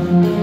Try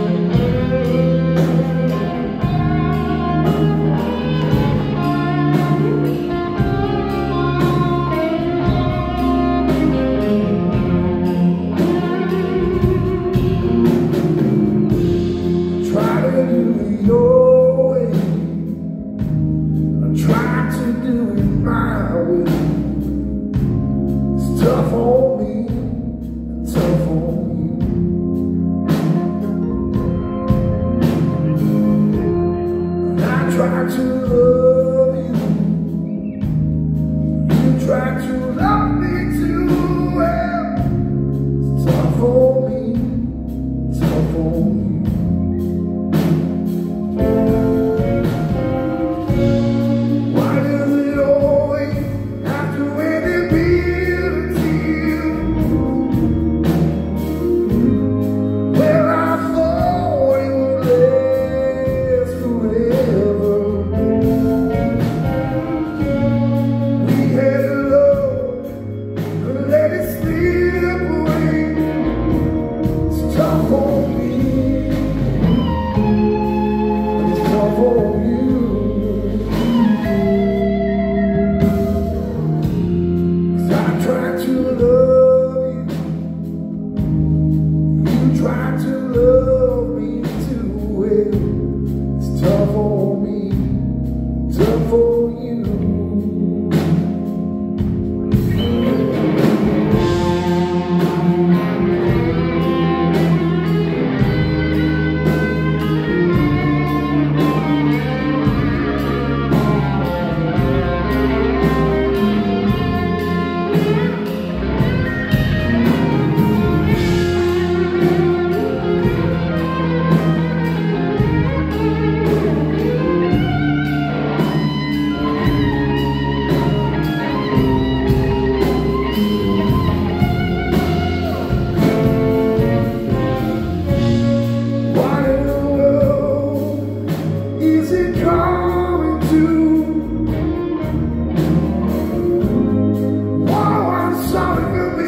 Try to love you. You try to love me too well. It's tough on me, it's tough on you.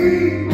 free.